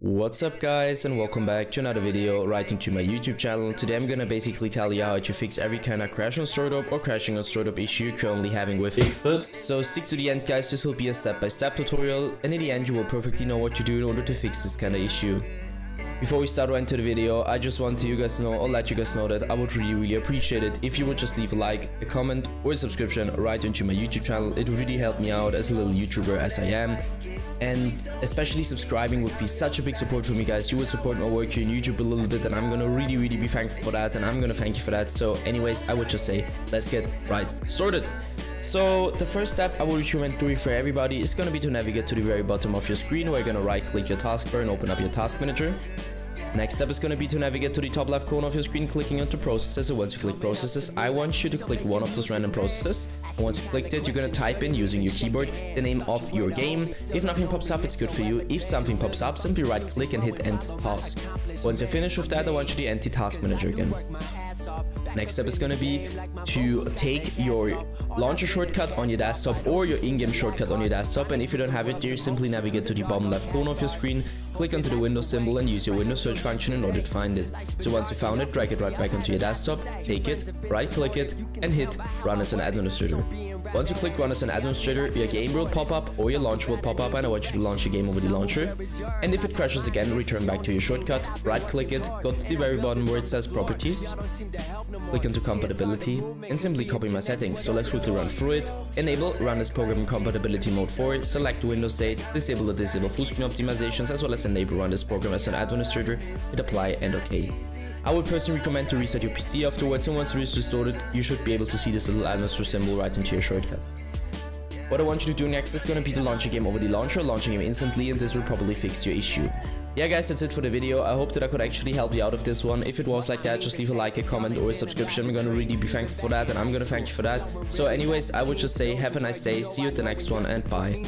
What's up guys and welcome back to another video right into my YouTube channel. Today I'm gonna basically tell you how to fix every kind of crash on startup or crashing on startup issue you're currently having with Bigfoot. So stick to the end guys, this will be a step-by-step -step tutorial and in the end you will perfectly know what to do in order to fix this kind of issue. Before we start right into the video, I just want to you guys know or let you guys know that I would really really appreciate it if you would just leave a like, a comment or a subscription right into my YouTube channel. It would really help me out as a little YouTuber as I am. And especially subscribing would be such a big support for me guys. You would support my work here on YouTube a little bit and I'm gonna really really be thankful for that and I'm gonna thank you for that. So anyways, I would just say let's get right started. So the first step I would recommend doing for everybody is going to be to navigate to the very bottom of your screen where you're going to right click your taskbar and open up your task manager. Next step is going to be to navigate to the top left corner of your screen clicking onto processes and once you click processes I want you to click one of those random processes and once you clicked it you're going to type in using your keyboard the name of your game. If nothing pops up it's good for you. If something pops up simply right click and hit end task. Once you're finished with that I want you to enter task manager again. Next step is gonna be to take your launcher shortcut on your desktop or your in-game shortcut on your desktop. And if you don't have it you simply navigate to the bottom left corner of your screen click onto the Windows symbol and use your Windows search function in order to find it. So once you found it, drag it right back onto your desktop, take it, right click it and hit run as an administrator. Once you click run as an administrator, your game will pop up or your launcher will pop up and I want you to launch your game over the launcher. And if it crashes again, return back to your shortcut, right click it, go to the very bottom where it says properties, click into compatibility and simply copy my settings. So let's quickly run through it. Enable run as program compatibility mode for it, select Windows 8, disable the disable full screen optimizations as well as enable run this program as an administrator, hit apply and OK. I would personally recommend to reset your PC afterwards and once it is restored, you should be able to see this little administrator symbol right into your shortcut. What I want you to do next is going to be to launch a game over the launcher, launching game instantly and this will probably fix your issue. Yeah guys, that's it for the video. I hope that I could actually help you out of this one. If it was like that, just leave a like, a comment or a subscription. I'm gonna really be thankful for that and I'm gonna thank you for that. So anyways, I would just say have a nice day, see you at the next one and bye.